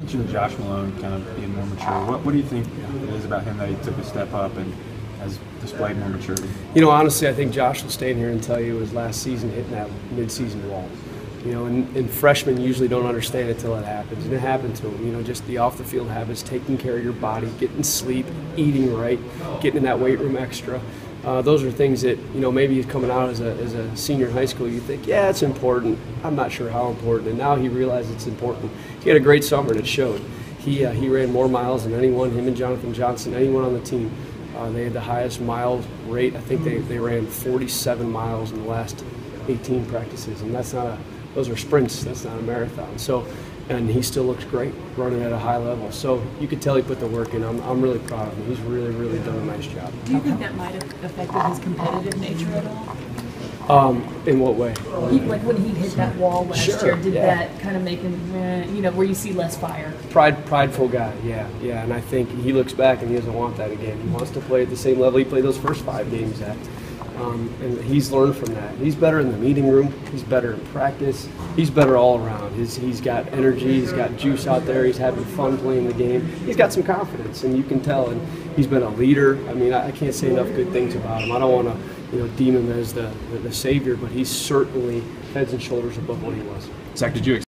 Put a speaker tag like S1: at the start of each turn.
S1: You mentioned Josh Malone kind of being more mature. What, what do you think it is about him that he took a step up and has displayed more maturity?
S2: You know, honestly, I think Josh will stand here and tell you his last season hitting that midseason wall. You know, and, and freshmen usually don't understand it till it happens, and it happened to him. You know, just the off the field habits, taking care of your body, getting sleep, eating right, getting in that weight room extra. Uh, those are things that you know maybe coming out as a, as a senior in high school. You think, yeah, it's important. I'm not sure how important, and now he realizes it's important. He had a great summer, and it showed. He uh, he ran more miles than anyone. Him and Jonathan Johnson, anyone on the team. Uh, they had the highest mile rate. I think they, they ran 47 miles in the last 18 practices, and that's not a those are sprints. That's not a marathon. So, and he still looks great running at a high level. So you could tell he put the work in. I'm, I'm really proud of him. He's really, really done a nice job.
S3: Do you think that might have affected his competitive nature at all?
S2: Um, in what way?
S3: He, like when he hit that wall last
S2: Sure,
S3: year, did
S2: yeah.
S3: that kind of make him, eh, you know, where you see less fire?
S2: Pride, prideful guy. Yeah, yeah. And I think he looks back and he doesn't want that again. He wants to play at the same level he played those first five games at. Um, and he's learned from that. He's better in the meeting room. He's better in practice. He's better all around. He's, he's got energy. He's got juice out there. He's having fun playing the game. He's got some confidence, and you can tell. And he's been a leader. I mean, I, I can't say enough good things about him. I don't want to, you know, deem him as the, the, the savior, but he's certainly heads and shoulders above what he was.
S1: Zach, did you